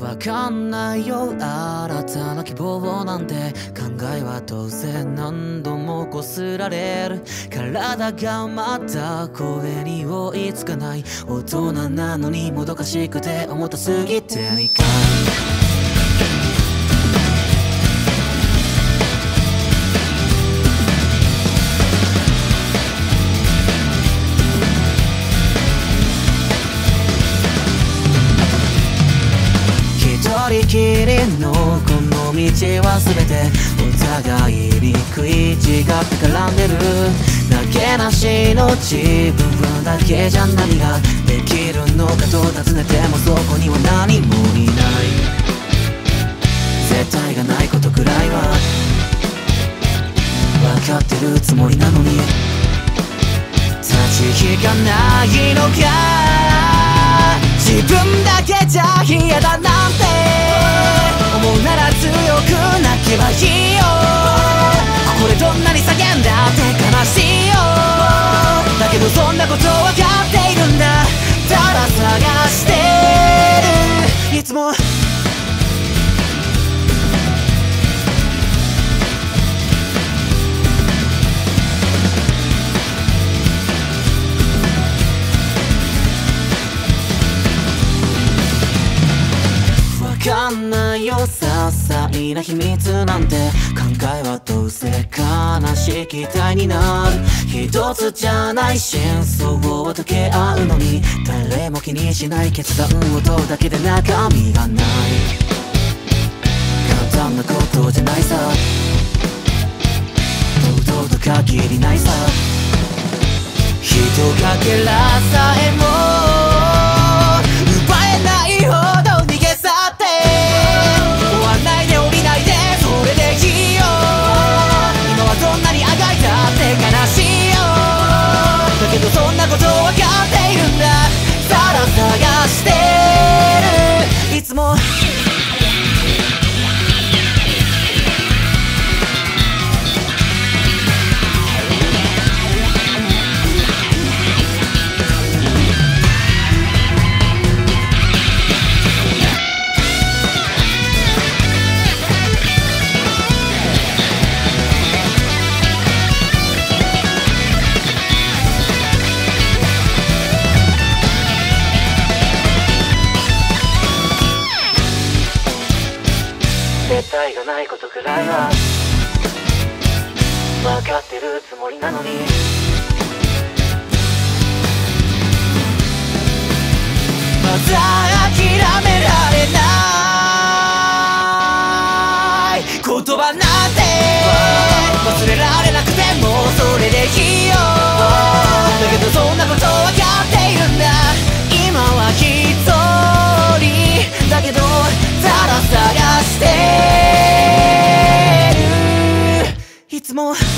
わかんないよ新たな希望なんて考えは当然何度もこすられる。体がまた声に追いつかない。大人なのにもどかしくて重たすぎていか人きりのこの道は全てお互いに食い違って絡んでる。なけなしの自分だけじゃ何ができるのかと尋ねてもそこには何もいない。絶対がないことくらいは。分かってるつもりなのに。立ち引かないのか。自分だけじゃ嫌だなんて。かんないよ些細な秘密なんて考えはどうせ悲しい期待になる。一つじゃない真相を解け合うのに誰も気にしない決断を問うだけで中身がない。簡単なことじゃないさ。堂々と限りないさ。人かけらさえなことわかっているんだただ探絶対がないことくらいは分かってるつもりなのに。まだ諦め more.